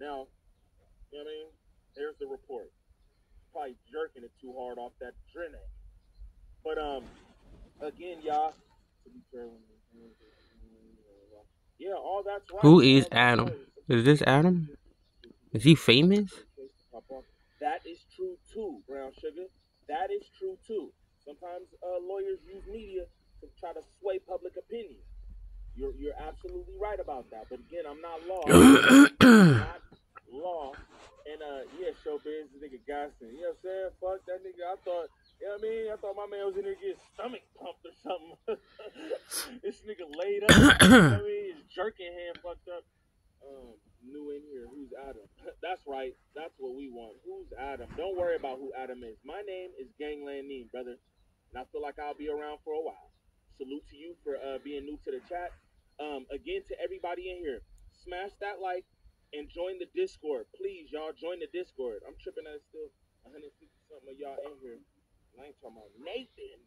Now, you know what I mean? Here's the report. Probably jerking it too hard off that Drene. But um, again, y'all. Yeah, all that's right. Who is Adam? Is this Adam? Is he famous? That is true too, Brown Sugar. That is true too. Sometimes uh, lawyers use media to try to sway public opinion. You're you're absolutely right about that. But again, I'm not law. And uh, yeah, showbiz, this nigga Gaston. You know what I'm saying? Fuck that nigga. I thought, you know what I mean? I thought my man was in there getting stomach pumped or something. this nigga laid up. you know I mean? His jerking hand fucked up. Um, new in here. Who's Adam? That's right. That's what we want. Who's Adam? Don't worry about who Adam is. My name is Gangland Neem, brother. And I feel like I'll be around for a while. Salute to you for uh, being new to the chat. Um, again, to everybody in here, smash that like and join the Discord. Please, y'all, join the Discord. I'm tripping it's still 150 something of y'all in here. I ain't talking about Nathan.